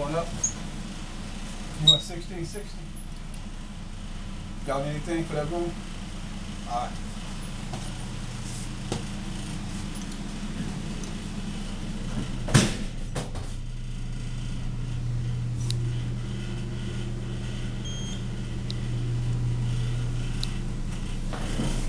going up. You want 16, 60? Got anything for that room? Alright. Thank